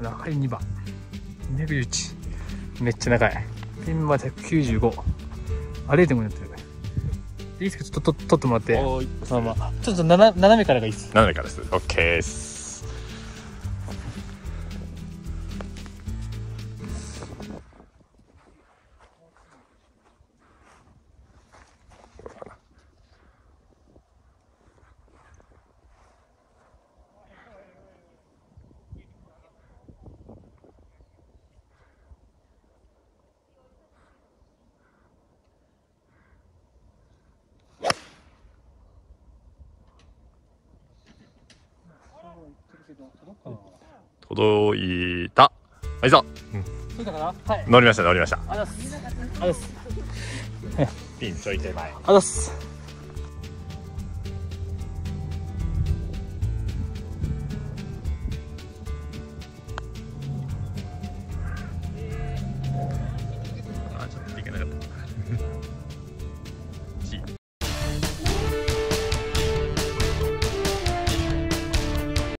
く残り2番211めっちゃ長い。ピンまで195あ0.5になってる。いいですか？ちょっとと取ってもらって。そのままちょっと斜斜めからがいいです。斜めからです。OK です届いた。はいぞそうだからはい。乗りました乗りました。あざっす。あざっす。ピンちょい手前。あざっす